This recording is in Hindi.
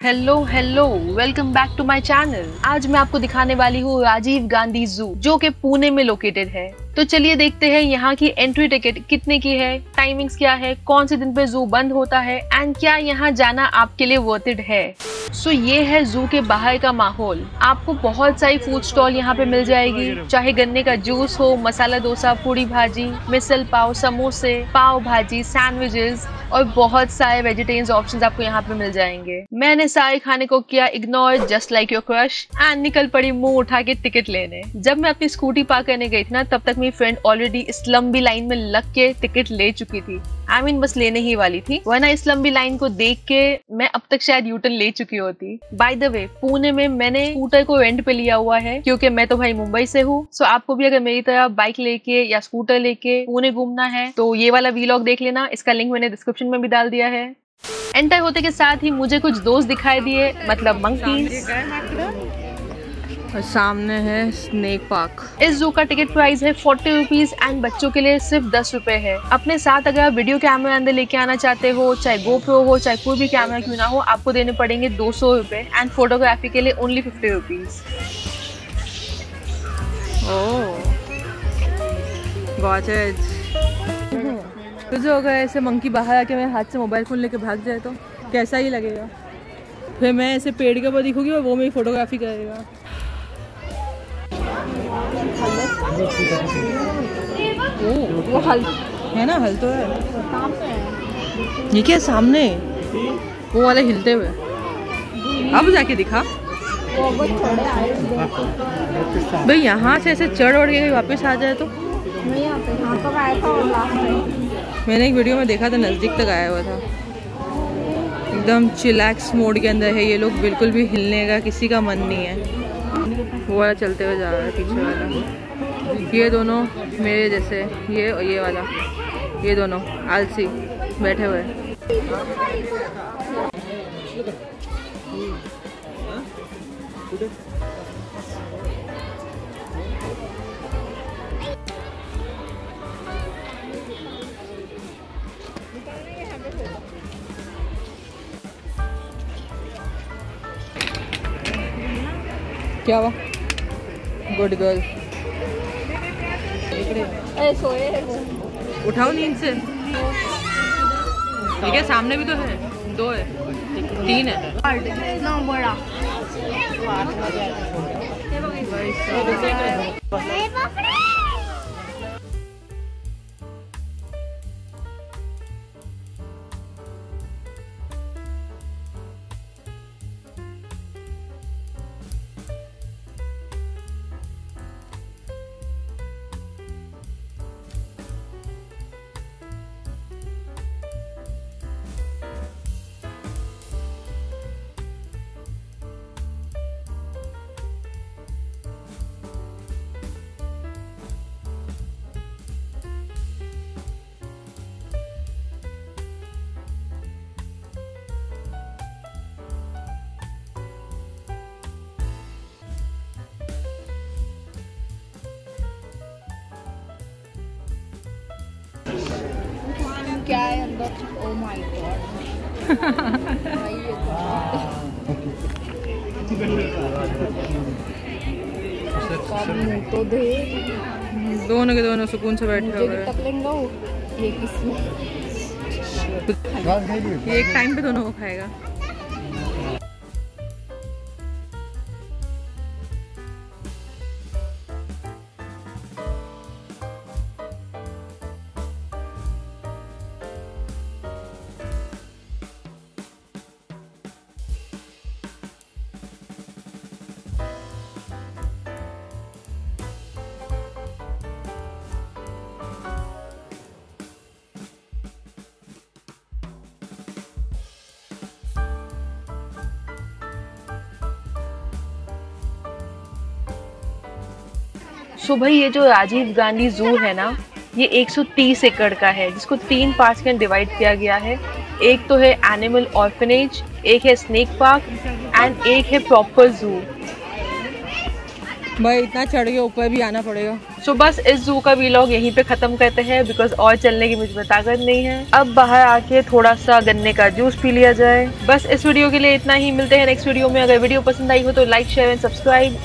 Hello hello welcome back to my channel आज मैं आपको दिखाने वाली हूँ राजीव गांधी जू जो कि पुणे में लोकेटेड है। तो चलिए देखते हैं यहाँ की एंट्री टिकट कितने की है टाइमिंग्स क्या है कौन से दिन पे जू बंद होता है एंड क्या यहाँ जाना आपके लिए वर्थिड है? सो so, ये है जू के बाहर का माहौल। आपको बहुत सारी फ़ूड स्टॉल यहाँ पे मिल जाएगी चाहे गन्ने का जूस हो मसाला डोसा पूरी भाजी मिसल पाव समोसे पाव भाजी सैंडविचेस और बहुत सारे वेजिटेरियन ऑप्शंस आपको यहाँ पे मिल जाएँगे। मैंने सारे खाने को किया ignore just like your crush and निकल पड़ी मुँह उठा के टिकट लेने। जब मैं अपनी स्कूटी पार करने गई थी ना तब तक मेरी फ्रेंड ऑलरेडी इस लंबी लाइन में लग के टिकट ले चुकी थी। आई I मीन mean, बस लेने ही वाली थी। वरना इस लंबी लाइन को देख के मैं अब तक शायद यूटर्न ले चुकी होती। बाय द वे पुणे में मैंने स्कूटर को रेंट पे लिया हुआ है क्योंकि मैं तो भाई मुंबई से हूँ। सो आपको भी अगर मेरी तरह बाइक लेके या स्कूटर लेके पुणे घूमना है तो ये वाला वीलॉग देख लेना। इसका लिंक मैंने डिस्क्रिप्शन में भी डाल दिया है। एंटर होते के साथ ही मुझे कुछ दोस्त दिखाई दिए मतलब मंकीज और सामने है स्नेक पार्क। इस जू का टिकट प्राइस है फोर्टी रुपीज़ एंड बच्चों के लिए सिर्फ़ दस रुपए है। अपने साथ अगर आप वीडियो कैमरा अंदर लेके आना चाहते हो चाहे गोप्रो हो चाहे कोई भी कैमरा क्यों ना हो आपको देने पड़ेंगे दो सौ रुपए एंड फोटोग्राफी के लिए ओनली फिफ्टी रुपीज़ तुझे होगा ऐसे मंकी बाहर आके मेरे हाथ से मोबाइल फ़ोन लेके भाग जाए तो कैसा ही लगेगा। फिर मैं ऐसे पेड़ के ऊपर दिखूँगी और वो मेरी फोटोग्राफी करेगा। ओ, वो हल है ना हल तो है। ये क्या सामने? वो वाले हिलते हुए। अब जाके दिखा। भाई यहाँ से ऐसे चढ़ उड़ के वापस आ जाए तो। मैंने एक वीडियो में देखा था नज़दीक तक आया हुआ था। एकदम चिलैक्स मोड के अंदर है ये लोग बिल्कुल भी हिलने का किसी का मन नहीं है। वो वाला चलते हुए जा रहा है, पीछे वाला। ये दोनों मेरे जैसे, ये और ये वाला। ये दोनों, आलसी, बैठे हुए। क्या हुआ? गुड गर्ल उठाओ नींद से। ठीक है सामने भी तो है। दो है। तीन है। बड़ा। क्या है अंदर ओ माय गॉड तो दे दोनों के दोनों सुकून से बैठे हो ये किसमें एक टाइम पे दोनों को खाएगा। सो भाई ये जो राजीव गांधी जू है ना ये 130 एकड़ का है जिसको तीन पार्ट्स में डिवाइड किया गया है। एक तो है एनिमल ऑर्फनेज एक है स्नेक पार्क एंड एक है प्रॉपर जू भाई इतना चढ़ के ऊपर भी आना पड़ेगा। सो so, बस इस जू का वीलॉग यहीं पे खत्म करते हैं बिकॉज़ और चलने की मुझमें ताकत नहीं है। अब बाहर आके थोड़ा सा गन्ने का जूस पी लिया जाए। बस इस वीडियो के लिए इतना ही मिलते हैं नेक्स्ट वीडियो में। अगर वीडियो पसंद आई हो तो लाइक शेयर एंड सब्सक्राइब